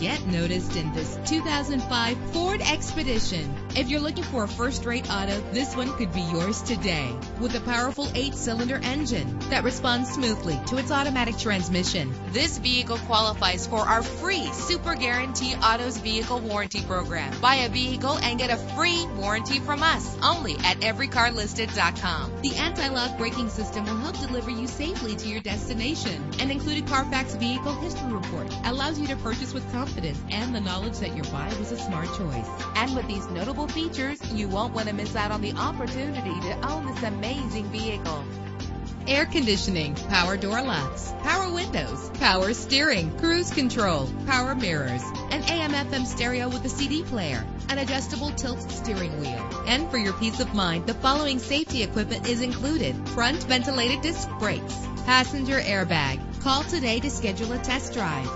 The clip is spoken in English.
get noticed in this 2005 Ford Expedition. If you're looking for a first-rate auto, this one could be yours today. With a powerful eight-cylinder engine that responds smoothly to its automatic transmission, this vehicle qualifies for our free Super Guarantee Autos Vehicle Warranty Program. Buy a vehicle and get a free warranty from us only at everycarlisted.com. The anti-lock braking system will help deliver you safely to your destination. An included Carfax vehicle history report allows you to purchase with confidence and the knowledge that your buy was a smart choice. And with these notable features, you won't want to miss out on the opportunity to own this amazing vehicle. Air conditioning, power door locks, power windows, power steering, cruise control, power mirrors, an AM FM stereo with a CD player, an adjustable tilt steering wheel. And for your peace of mind, the following safety equipment is included. Front ventilated disc brakes, passenger airbag. Call today to schedule a test drive.